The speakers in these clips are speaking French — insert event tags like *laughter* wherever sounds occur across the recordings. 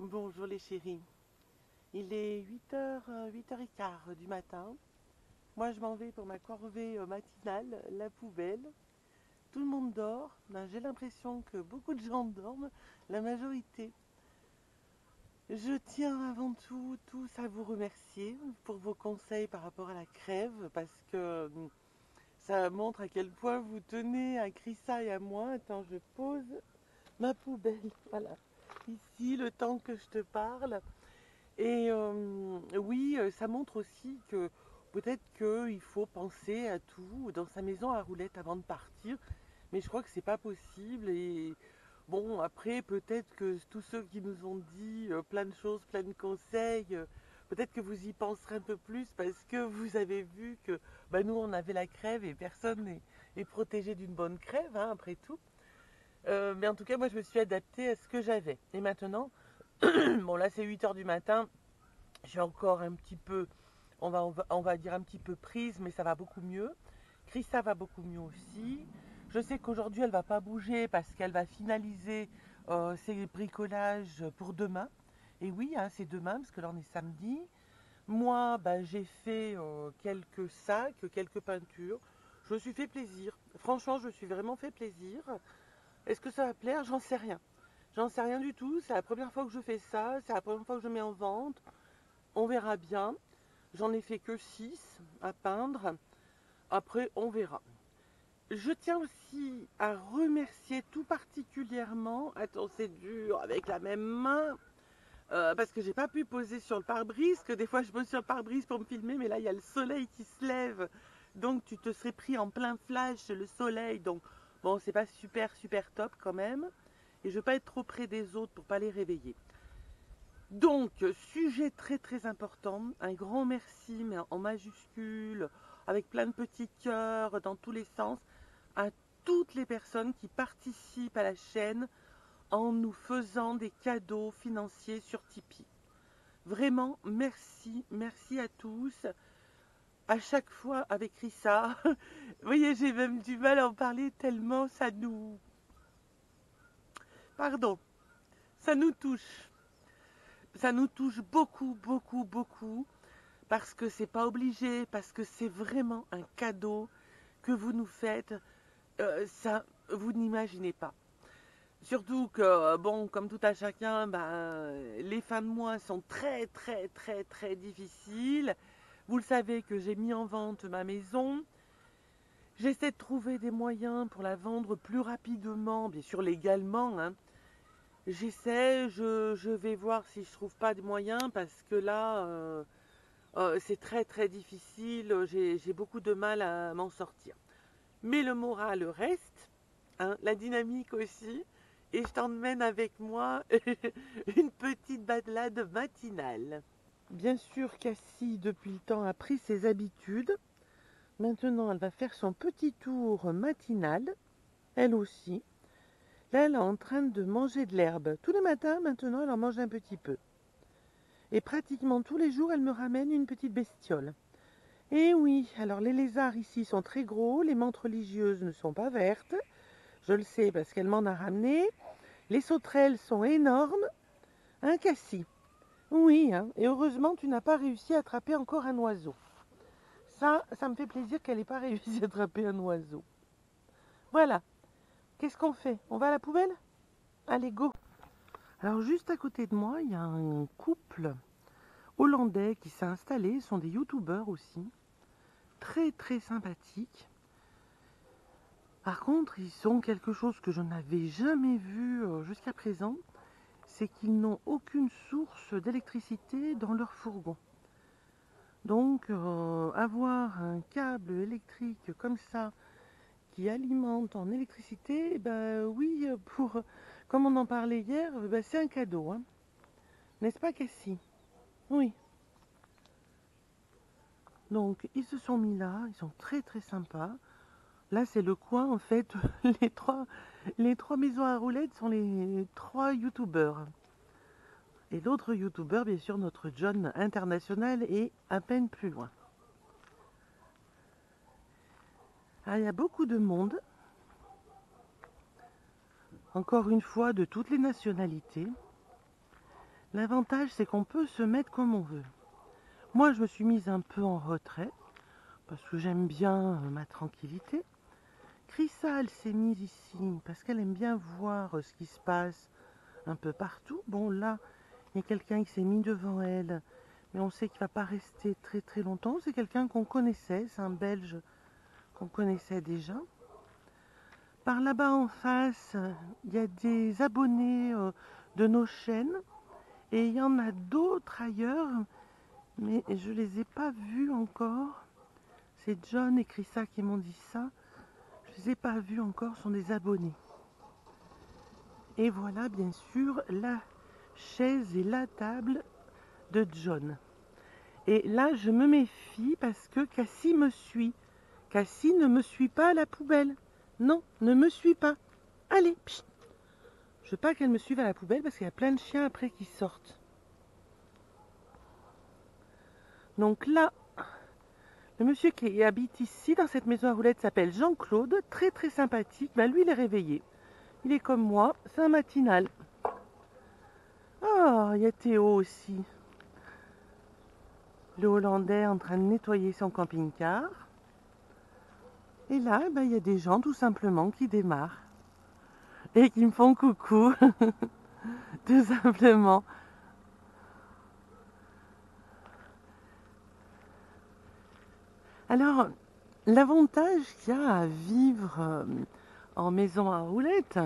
Bonjour les chéris. Il est 8h, 8h15 du matin. Moi je m'en vais pour ma corvée euh, matinale, la poubelle. Tout le monde dort. Ben, J'ai l'impression que beaucoup de gens dorment, la majorité. Je tiens avant tout tous à vous remercier pour vos conseils par rapport à la crève parce que hum, ça montre à quel point vous tenez à Chrissa et à moi. Attends, je pose ma poubelle. Voilà ici le temps que je te parle. Et euh, oui, euh, ça montre aussi que peut-être qu'il faut penser à tout dans sa maison à roulette avant de partir. Mais je crois que c'est pas possible. Et bon, après, peut-être que tous ceux qui nous ont dit euh, plein de choses, plein de conseils, peut-être que vous y penserez un peu plus parce que vous avez vu que bah, nous, on avait la crève et personne n'est est protégé d'une bonne crève, hein, après tout. Euh, mais en tout cas, moi, je me suis adaptée à ce que j'avais. Et maintenant, *clears throat* bon, là, c'est 8 heures du matin. J'ai encore un petit peu, on va, on va, dire un petit peu prise, mais ça va beaucoup mieux. Christa va beaucoup mieux aussi. Je sais qu'aujourd'hui, elle va pas bouger parce qu'elle va finaliser euh, ses bricolages pour demain. Et oui, hein, c'est demain, parce que là, on est samedi. Moi, bah, j'ai fait euh, quelques sacs, quelques peintures. Je me suis fait plaisir. Franchement, je me suis vraiment fait plaisir. Est-ce que ça va plaire? J'en sais rien. J'en sais rien du tout. C'est la première fois que je fais ça. C'est la première fois que je mets en vente. On verra bien. J'en ai fait que 6 à peindre. Après, on verra. Je tiens aussi à remercier tout particulièrement, attends c'est dur, avec la même main, euh, parce que j'ai pas pu poser sur le pare-brise, que des fois je pose sur le pare-brise pour me filmer, mais là il y a le soleil qui se lève, donc tu te serais pris en plein flash le soleil, donc Bon, c'est pas super, super top quand même. Et je veux pas être trop près des autres pour pas les réveiller. Donc, sujet très très important. Un grand merci, mais en majuscule, avec plein de petits cœurs dans tous les sens, à toutes les personnes qui participent à la chaîne en nous faisant des cadeaux financiers sur Tipeee. Vraiment, merci, merci à tous à chaque fois avec Rissa. *laughs* Vous voyez, j'ai même du mal à en parler tellement ça nous... Pardon, ça nous touche. Ça nous touche beaucoup, beaucoup, beaucoup. Parce que c'est pas obligé, parce que c'est vraiment un cadeau que vous nous faites. Euh, ça, vous n'imaginez pas. Surtout que, bon, comme tout à chacun, ben, les fins de mois sont très, très, très, très difficiles. Vous le savez que j'ai mis en vente ma maison. J'essaie de trouver des moyens pour la vendre plus rapidement, bien sûr légalement. Hein. J'essaie, je, vais voir si je trouve pas des moyens parce que là, euh, euh, c'est très très difficile. J'ai beaucoup de mal à m'en sortir. Mais le moral reste, hein, la dynamique aussi. Et je t'emmène avec moi *laughs* une petite badelade matinale. Bien sûr, Cassie, depuis le temps, a pris ses habitudes. Maintenant, elle va faire son petit tour matinal, elle aussi. Là, elle est en train de manger de l'herbe. Tous les matins, maintenant, elle en mange un petit peu. Et pratiquement tous les jours, elle me ramène une petite bestiole. Et oui, alors les lézards ici sont très gros, les menthes religieuses ne sont pas vertes. Je le sais parce qu'elle m'en a ramené. Les sauterelles sont énormes. Un cassis. Oui, hein. et heureusement, tu n'as pas réussi à attraper encore un oiseau. Ça, ça me fait plaisir qu'elle n'ait pas *laughs* réussi à attraper un oiseau. Voilà. Qu'est-ce qu'on fait? On va à la poubelle? Allez, go Alors, juste à côté de moi, il y a un couple hollandais qui s'est installé. Ils sont des youtubeurs aussi. Très, très sympathiques. Par contre, ils sont quelque chose que je n'avais jamais vu euh, jusqu'à présent c'est qu'ils n'ont aucune source d'électricité dans leur fourgon. Donc euh, avoir un câble électrique comme ça qui alimente en électricité, ben oui, pour comme on en parlait hier, ben, c'est un cadeau. Hein. N'est-ce pas Cassie? Oui. Donc ils se sont mis là, ils sont très très sympas. Là c'est le coin en fait, les trois maisons à roulettes sont les trois youtubeurs. Et l'autre youtubeur, bien sûr, notre John international, est à peine plus loin. Ah, il y a beaucoup de monde. Encore une fois, de toutes les nationalités. L'avantage, c'est qu'on peut se mettre comme on veut. Moi, je me suis mise un peu en retrait parce que j'aime bien euh, ma tranquillité. Chrissa, elle s'est mise ici parce qu'elle aime bien voir euh, ce qui se passe un peu partout. Bon, là, il y a quelqu'un qui s'est mis devant elle, mais on sait qu'il ne va pas rester très très longtemps. C'est quelqu'un qu'on connaissait, c'est un Belge qu'on connaissait déjà. Par là-bas en face, il y a des abonnés euh, de nos chaînes et il y en a d'autres ailleurs, mais je ne les ai pas vus encore. C'est John et Chrissa qui m'ont dit ça. Ai pas vus encore, sont des abonnés. Et voilà bien sûr la chaise et la table de John. Et là, je me méfie parce que Cassie me suit. Cassie ne me suit pas à la poubelle. Non, ne me suis pas. Allez, pchit. Je veux pas qu'elle me suive à la poubelle parce qu'il y a plein de chiens après qui sortent. Donc là, le monsieur qui habite ici, dans cette maison à roulettes, s'appelle Jean-Claude, très très sympathique. Ben, lui, il est réveillé. Il est comme moi, c'est un matinal. Oh, il y a Théo aussi. Le Hollandais en train de nettoyer son camping-car. Et là, ben, il y a des gens tout simplement qui démarrent et qui me font coucou, *laughs* tout simplement. Alors, l'avantage qu'il y a à vivre euh, en maison à roulettes,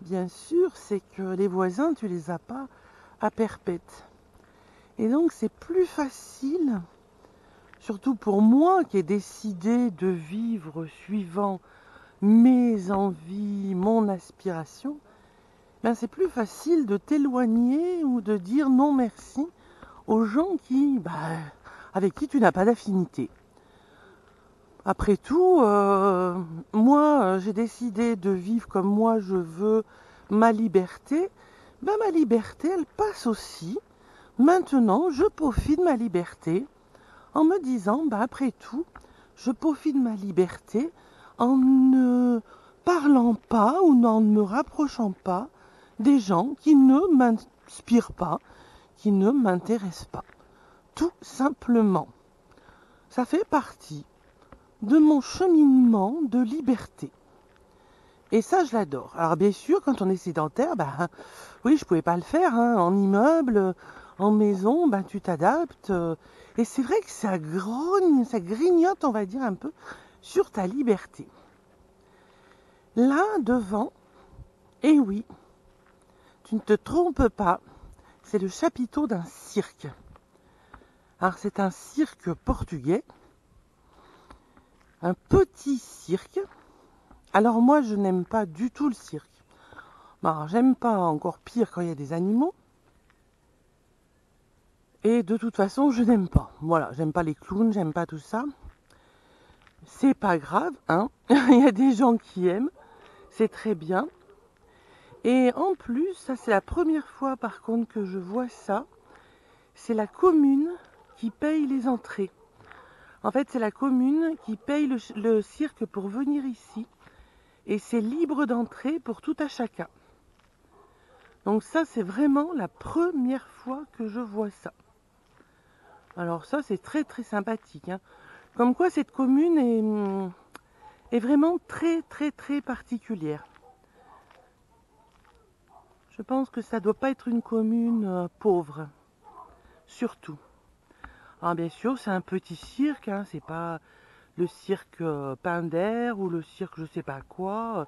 bien sûr, c'est que les voisins, tu les as pas à perpète. Et donc, c'est plus facile surtout pour moi qui ai décidé de vivre suivant mes envies, mon aspiration, ben c'est plus facile de t'éloigner ou de dire non merci aux gens qui, ben, avec qui tu n'as pas d'affinité. Après tout, euh, moi j'ai décidé de vivre comme moi je veux ma liberté. Ben, ma liberté, elle passe aussi. Maintenant, je profite de ma liberté en me disant, bah, après tout, je profite de ma liberté en ne parlant pas ou en ne me rapprochant pas des gens qui ne m'inspirent pas, qui ne m'intéressent pas. Tout simplement. Ça fait partie de mon cheminement de liberté. Et ça, je l'adore. Alors bien sûr, quand on est sédentaire, bah, oui, je pouvais pas le faire. Hein, en immeuble, en maison, ben, tu t'adaptes. Et c'est vrai que ça grogne, ça grignote, on va dire un peu, sur ta liberté. Là, devant, et eh oui, tu ne te trompes pas, c'est le chapiteau d'un cirque. Alors c'est un cirque portugais, un petit cirque. Alors moi je n'aime pas du tout le cirque. Bon, j'aime pas encore pire quand il y a des animaux. Et de toute façon, je n'aime pas. Voilà, j'aime pas les clowns, j'aime pas tout ça. C'est pas grave, hein. *laughs* Il y a des gens qui aiment. C'est très bien. Et en plus, ça c'est la première fois par contre que je vois ça. C'est la commune qui paye les entrées. En fait, c'est la commune qui paye le, cirque pour venir ici. Et c'est libre d'entrée pour tout à chacun. Donc ça, c'est vraiment la première fois que je vois ça. Alors ça, c'est très très sympathique. Hein. Comme quoi cette commune est, hum, est vraiment très très très particulière. Je pense que ça ne doit pas être une commune euh, pauvre, surtout. Alors bien sûr, c'est un petit cirque, hein, c'est pas le cirque euh, Pinder ou le cirque je sais pas quoi.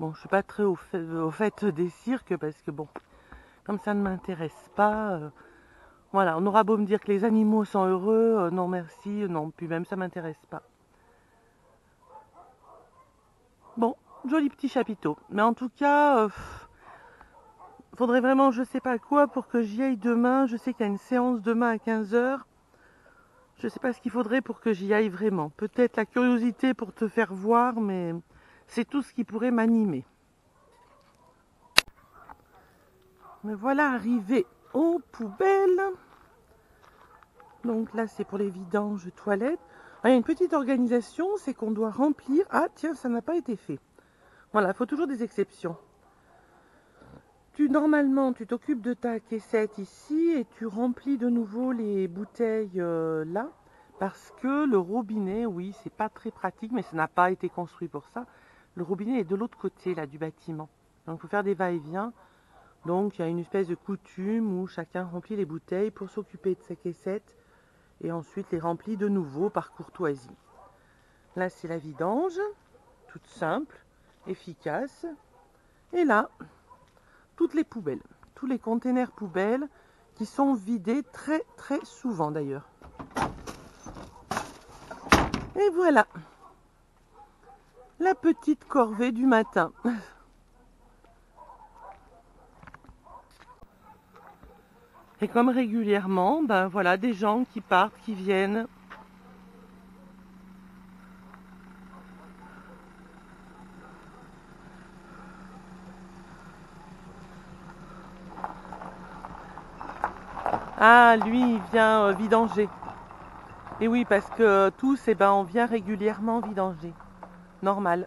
Bon, je suis pas très au fait, des cirques parce que bon, comme ça ne m'intéresse pas. Euh, voilà, on aura beau me dire que les animaux sont heureux, euh, non merci, non, puis même ça m'intéresse pas. Bon, joli petit chapiteau. Mais en tout cas, faudrait vraiment je sais pas quoi pour que j'y aille demain. Je sais qu'il y a une séance demain à 15h. Je sais pas ce qu'il faudrait pour que j'y aille vraiment. Peut-être la curiosité pour te faire voir, mais c'est tout ce qui pourrait m'animer. Me voilà arrivé aux poubelles. Donc là, c'est pour les vidanges toilettes. Ah, il y a une petite organisation, c'est qu'on doit remplir. Ah, tiens, ça n'a pas été fait. Voilà, il faut toujours des exceptions. Tu normalement tu t'occupes de ta caissette ici et tu remplis de nouveau les bouteilles euh, là parce que le robinet, oui, c'est pas très pratique, mais ça n'a pas été construit pour ça. Le robinet est de l'autre côté là du bâtiment, donc il faut faire des va-et-vient. Donc il y a une espèce de coutume où chacun remplit les bouteilles pour s'occuper de sa caissette et ensuite les remplit de nouveau par courtoisie. Là c'est la vidange, toute simple, efficace. Et là, toutes les poubelles, tous les containers poubelles qui sont vidés très très souvent d'ailleurs. Et voilà, la petite corvée du matin. Et comme régulièrement, ben voilà, des gens qui partent, qui viennent. Ah, lui, il vient euh, vidanger. Et oui, parce que tous, eh ben, on vient régulièrement vidanger. Normal.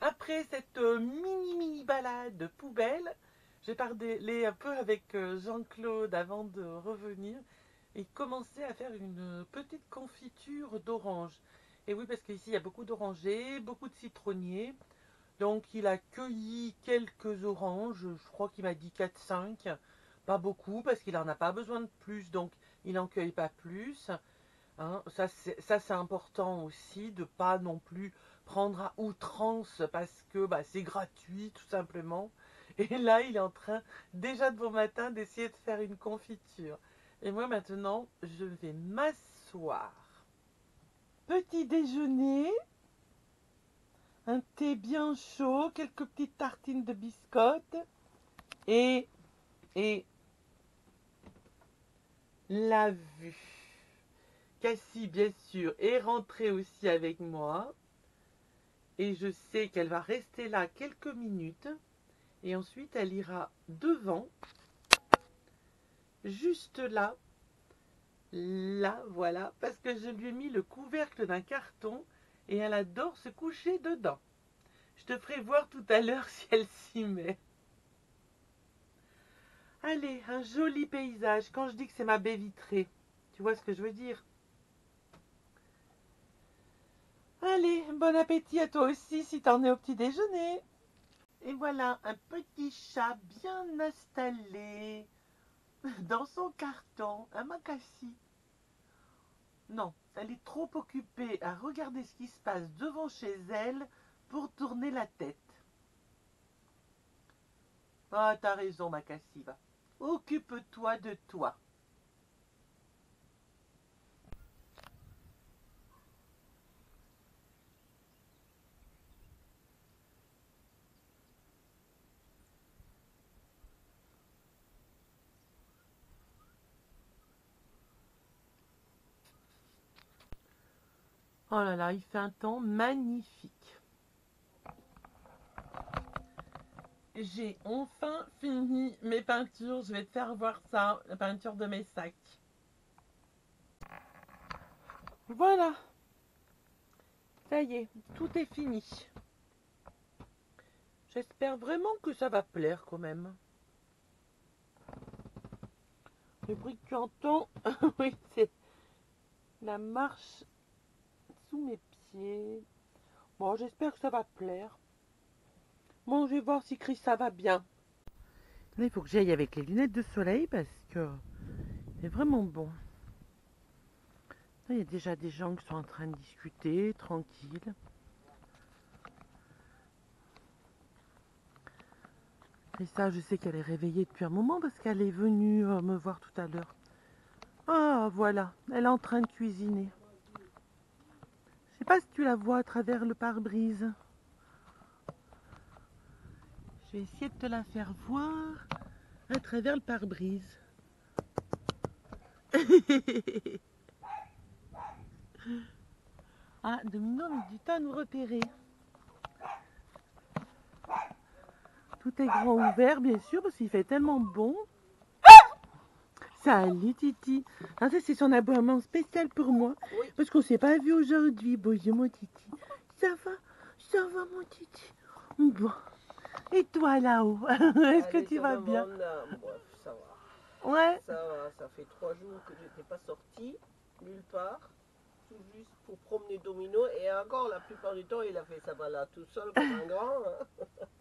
Après cette euh, mini mini balade poubelle, j'ai parlé un peu avec euh, Jean-Claude avant de revenir et commencer à faire une petite confiture d'orange. Et oui, parce qu'ici il y a beaucoup d'orangers, beaucoup de citronniers. Donc il a cueilli quelques oranges, je crois qu'il m'a dit 4-5, pas beaucoup parce qu'il n'en a pas besoin de plus, donc il n'en cueille pas plus. Hein. ça c'est important aussi de pas non plus prendre à outrance parce que bah, c'est gratuit tout simplement. Et là, il est en train, déjà de bon matin, d'essayer de faire une confiture. Et moi maintenant, je vais m'asseoir. Petit déjeuner, un thé bien chaud, quelques petites tartines de biscotte et, et la vue. Cassie, bien sûr, est rentrée aussi avec moi et je sais qu'elle va rester là quelques minutes et ensuite elle ira devant, juste là, là, voilà, parce que je lui ai mis le couvercle d'un carton et elle adore se coucher dedans. Je te ferai voir tout à l'heure si elle s'y met. Allez, un joli paysage. Quand je dis que c'est ma baie vitrée, tu vois ce que je veux dire? Allez, bon appétit à toi aussi si t'en es au petit déjeuner. Et voilà un petit chat bien installé dans son carton, un macassi. Non, elle est trop occupée à regarder ce qui se passe devant chez elle pour tourner la tête. Ah, t'as raison, Macassi, va. Occupe-toi de toi. Oh là là, il fait un temps magnifique. J'ai enfin fini mes peintures. Je vais te faire voir ça, la peinture de mes sacs. Voilà. Ça y est, tout est fini. J'espère vraiment que ça va plaire quand même. Le bruit que tu entends, *laughs* oui, c'est la marche mes pieds. Bon, j'espère que ça va plaire. Bon, je vais voir si Chris ça va bien. il faut que j'aille avec les lunettes de soleil parce que c'est vraiment bon. il y a déjà des gens qui sont en train de discuter, tranquille. Et ça, je sais qu'elle est réveillée depuis un moment parce qu'elle est venue euh, me voir tout à l'heure. Ah, voilà, elle est en train de cuisiner pas si tu la vois à travers le pare-brise. Je vais essayer de te la faire voir à travers le pare-brise. *laughs* ah, Domino met du temps à nous repérer. Tout est grand ouvert, bien sûr, parce qu'il fait tellement bon. Salut Titi. Ah, ça c'est son aboiement spécial pour moi. Parce qu'on s'est pas vu aujourd'hui. Bonjour mon Titi. Ça va? Ça va mon titi? Bon. Et toi là-haut? *laughs* Est-ce que tu vas va, bien? ça va. Ouais. Ça va, ça fait trois jours que je n'étais pas sorti, nulle part, tout juste pour promener Domino. Et encore, la plupart du temps, il a fait sa balade tout seul comme un grand. hein. *laughs*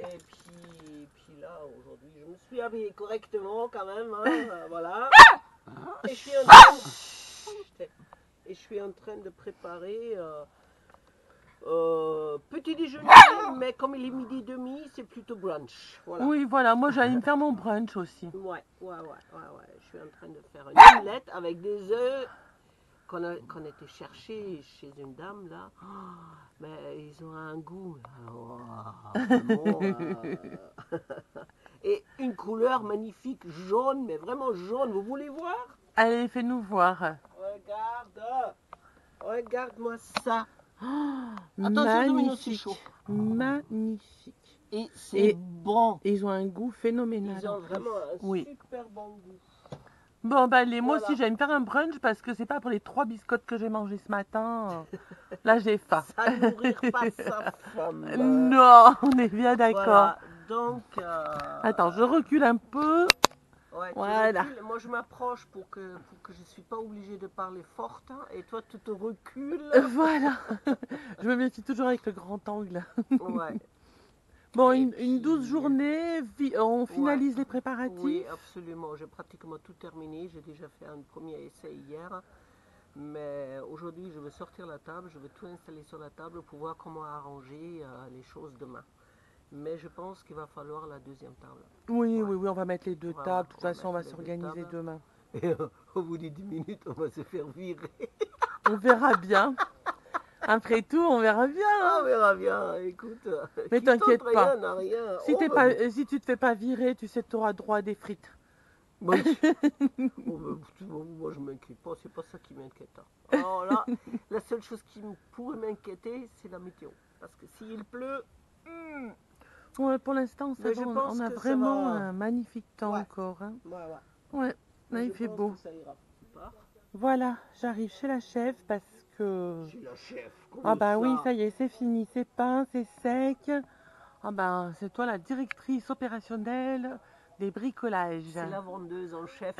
Et puis, puis là, aujourd'hui, je me suis habillé correctement quand même. hein, *laughs* voilà. Et je suis en train, et je suis en train de préparer euh, euh, petit déjeuner, mais comme il est midi et demi, c'est plutôt brunch. Voilà. Oui, voilà, moi j'allais me faire mon brunch aussi. Ouais, ouais, ouais, ouais, ouais. Je suis en train de faire une omelette avec des œufs qu'on a, était chercher chez une dame là. Oh, *gasps* mais ils ont un goût. euh, *laughs* Et une couleur magnifique, jaune, mais vraiment jaune. Vous voulez voir? Allez, fais-nous voir. Regarde Regarde-moi ça *gasps* c'est Magnifique. chaud. Magnifique. Et c'est bon ils ont un goût phénoménal. Ils ont vraiment un Oui. super bon goût. Bon, bah, allez, moi Voilà. aussi, j'allais me faire un brunch parce que c'est pas pour les trois biscottes que j'ai mangées ce matin. Là, j'ai faim. *laughs* Ça nourrir pas sa femme. Non, on est bien d'accord. Voilà, donc. euh, Attends, je recule un peu. ouais, Voilà. recules. Moi, je m'approche pour que, pour que je ne suis pas obligée de parler forte. hein, et toi, tu te recules. *laughs* Voilà. Je me méfie toujours avec le grand angle. ouais. Bon, une, une douce journée. vi- On finalise les préparatifs. Oui, absolument. J'ai pratiquement tout terminé. J'ai déjà fait un premier essai hier. Mais aujourd'hui, je vais sortir la table. Je vais tout installer sur la table pour voir comment arranger euh, les choses demain. Mais je pense qu'il va falloir la deuxième table. Oui, Ouais. oui, oui, on va mettre les deux Voilà, tables. De toute façon, on va s'organiser demain. Et euh, *laughs* au bout des 10 minutes, on va se faire virer. On verra bien. *laughs* Après tout, on verra bien. hein. On verra bien, écoute. Mais qui t'inquiète pas. Rien, n'a rien. Si, Oh, bah, pas, si tu te fais pas virer, tu sais que tu auras droit à des frites. *laughs* oh, moi, je m'inquiète pas, c'est pas ça qui m'inquiète. hein. Alors là, *laughs* la seule chose qui pourrait m'inquiéter, c'est la météo. Parce que s'il pleut, hmm, Ouais, pour l'instant, ça va, on, a vraiment va. un magnifique temps Ouais. encore. hein. ouais, là, Je il fait beau. Voilà, j'arrive chez la chef parce que... J'ai la chef. Ah bah oui, ça y est, c'est fini, c'est peint, c'est sec. Ah ben, c'est toi la directrice opérationnelle des bricolages C'est la vendeuse en chef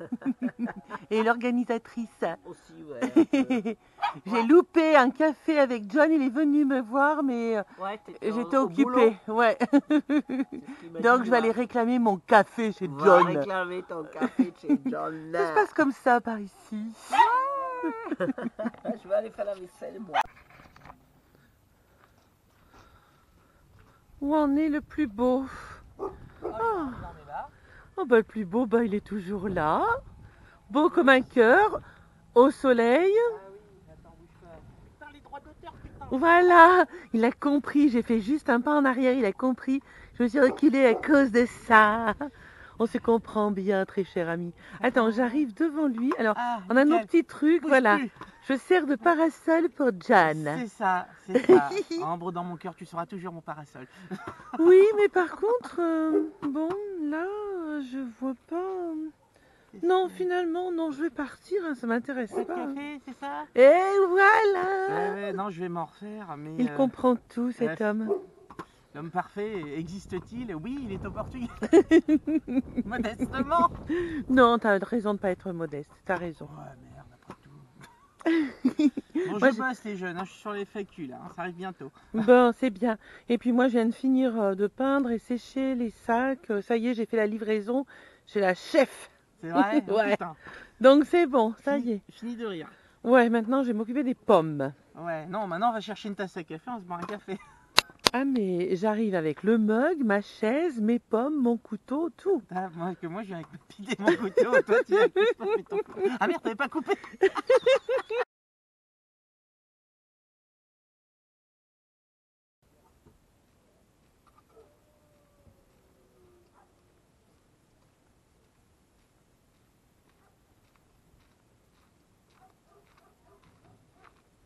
*laughs* et l'organisatrice. aussi, ouais. *laughs* J'ai loupé un café avec John, il est venu me voir, mais euh, Ouais, j'étais occupée. Ouais. *laughs* Donc je vais aller réclamer mon café chez Va John. réclamer ton café chez John. Ça se passe comme ça par ici. *laughs* Je vais aller faire la vaisselle, moi. Où en est le plus beau? Oh bah le plus beau, bah il est toujours là. Beau comme un cœur, au soleil. Voilà, il a compris, j'ai fait juste un pas en arrière, il a compris. Je me suis reculée à cause de ça. On se comprend bien, très cher ami. Attends, j'arrive devant lui. Alors, Ah, on a nos petits trucs, voilà. plus. Je sers de parasol pour Jan. C'est ça, c'est *laughs* ça. Ambre, dans mon cœur, tu seras toujours mon parasol. *laughs* Oui, mais par contre, euh, bon, là, euh, je vois pas. euh, Non, finalement, non, je vais partir, hein, ça m'intéresse Pas café, c'est ça? Et voilà Ouais, ouais, non, je vais m'en refaire, mais Il euh, comprend tout, cet ouais. homme. L'homme parfait existe-t-il? Oui, il est au Portugal. *laughs* Modestement. Non, t'as raison de pas être modeste, t'as raison. Ouais, merde, après tout. *laughs* Bon, Moi, je bosse les jeunes, hein, je suis sur les fécus là, hein, ça arrive bientôt. *laughs* Bon, c'est bien. Et puis moi, je viens de finir euh, de peindre et sécher les sacs. Euh, Ça y est, j'ai fait la livraison chez la chef. C'est vrai? Oh, Ouais. putain. Donc c'est bon, ça y est. Fini de rire. Ouais, maintenant, je vais m'occuper des pommes. Ouais, non, maintenant on va chercher une tasse à café, on se boit un café. Ah, mais j'arrive avec le mug, ma chaise, mes pommes, mon couteau, tout. Ah, moi, que moi je viens avec ma pile et mon couteau, toi tu ton. Ah merde, t'avais pas coupé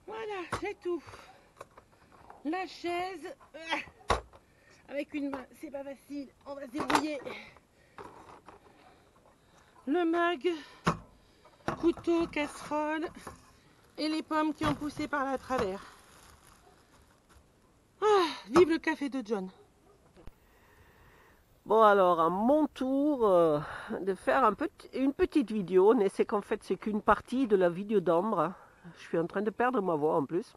Voilà, c'est tout. La chaise, euh, avec une main, c'est pas facile, on va se débrouiller. Le mug, couteau, casserole et les pommes qui ont poussé par à travers. Vive le café de John. Bon alors, à mon tour euh, de faire une petite vidéo, mais c'est qu'en fait c'est qu'une partie de la vidéo d'Ambre. Je suis en train de perdre ma voix en plus.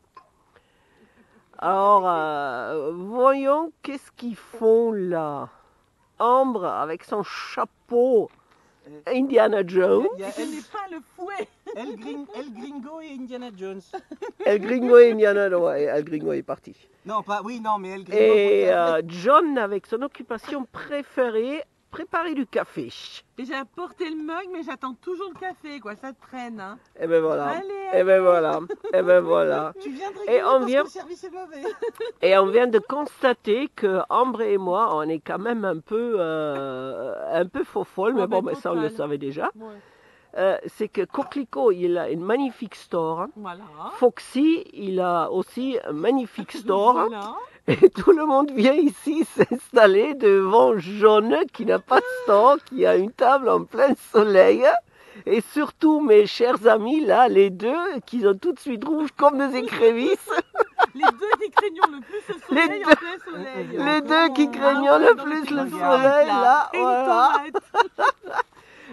Alors, euh, voyons qu'est-ce qu'ils font là. Ambre avec son chapeau Indiana Jones, Il y a Ce El, n'est pas le fouet. El Gring- El Gringo et Indiana Jones. *laughs* El Gringo et Indiana, ouais, El Gringo est parti. Non, pas, oui, non, mais El Gringo. Et euh, John avec son occupation préférée, préparer du café. J'ai apporté le mug, mais j'attends toujours le café, quoi. Ça traîne, hein. Et ben voilà. Allez, Et ben voilà. *laughs* Et ben voilà. Tu viens de Et on vient- que le service est mauvais. *laughs* Et on vient de constater que Ambre et moi, on est quand même un peu, euh, un peu faux folle, mais Oh, bon, mais mais ça on le savait déjà. Ouais. Euh, c'est que Coquelicot, il a une magnifique store. Voilà. Foxy, il a aussi un magnifique *laughs* store. Voilà. Et tout le monde vient ici *laughs* s'installer devant Jaune qui n'a pas de store, qui a une table en plein soleil. Et surtout, mes chers amis, là, les deux, qui sont tout de suite rouges comme des écrévisses. *laughs* Les deux qui craignons le plus le soleil Les en plein soleil. Les deux qui craignent ouais, le plus le soleil, là, voilà.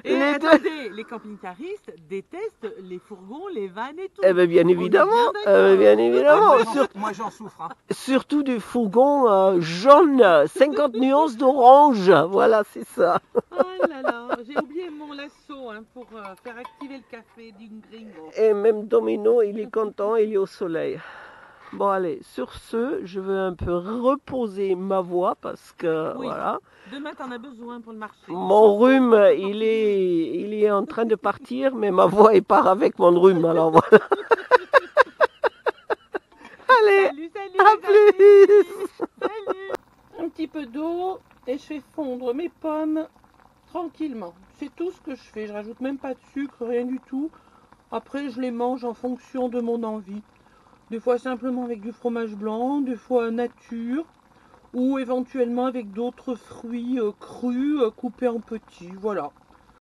Et Les deux. attendez, les camping-caristes détestent les fourgons, les vannes et tout. Eh bien, bien évidemment, bien eh ben, bien évidemment. moi, j'en- Sur- moi, j'en souffre. hein. surtout du fourgon euh, jaune, 50 nuances d'orange. Voilà, c'est ça. Oh là là, j'ai oublié mon lasso hein, pour euh, faire activer le café d'une gringo. Et même Domino, il est content, il est au soleil. Bon, allez, sur ce, je veux un peu reposer ma voix parce que, Oui. voilà, Demain, t'en as besoin pour le marché. mon rhume, il est, il est en train de partir, mais ma voix, elle part avec mon rhume. Alors voilà. *laughs* allez, Salut, salut, à plus. Un petit peu d'eau et je fais fondre mes pommes tranquillement. C'est tout ce que je fais. Je rajoute même pas de sucre, rien du tout. Après, je les mange en fonction de mon envie. Des fois simplement avec du fromage blanc, des fois nature, ou éventuellement avec d'autres fruits euh, crus euh, coupés en petits. Voilà.